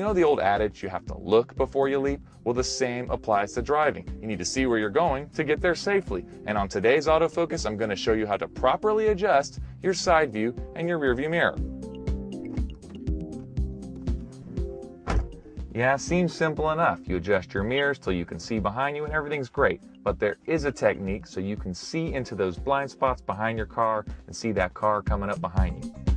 know the old adage, you have to look before you leap? Well, the same applies to driving. You need to see where you're going to get there safely. And on today's autofocus, I'm going to show you how to properly adjust your side view and your rear view mirror. Yeah, seems simple enough. You adjust your mirrors till you can see behind you and everything's great. But there is a technique so you can see into those blind spots behind your car and see that car coming up behind you.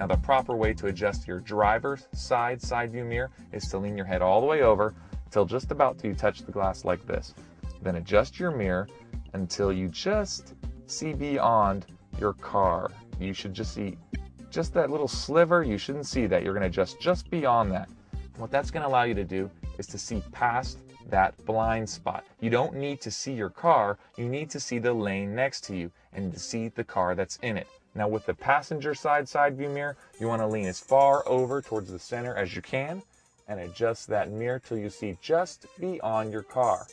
Now the proper way to adjust your driver's side side view mirror is to lean your head all the way over until just about till you touch the glass like this. Then adjust your mirror until you just see beyond your car. You should just see just that little sliver. You shouldn't see that. You're going to adjust just beyond that. What that's going to allow you to do is to see past that blind spot. You don't need to see your car, you need to see the lane next to you and to see the car that's in it. Now with the passenger side side view mirror, you want to lean as far over towards the center as you can and adjust that mirror till you see just beyond your car.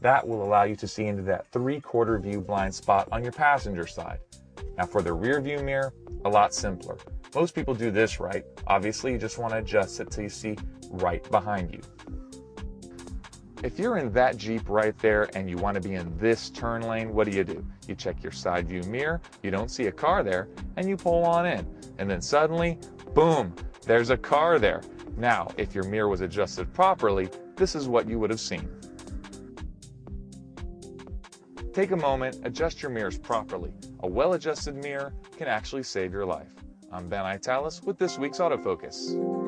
That will allow you to see into that three quarter view blind spot on your passenger side. Now for the rear view mirror, a lot simpler. Most people do this right. Obviously, you just want to adjust it till you see right behind you. If you're in that Jeep right there and you want to be in this turn lane, what do you do? You check your side view mirror, you don't see a car there, and you pull on in. And then suddenly, boom, there's a car there. Now, if your mirror was adjusted properly, this is what you would have seen. Take a moment, adjust your mirrors properly. A well adjusted mirror can actually save your life. I'm Ben Italis with this week's autofocus.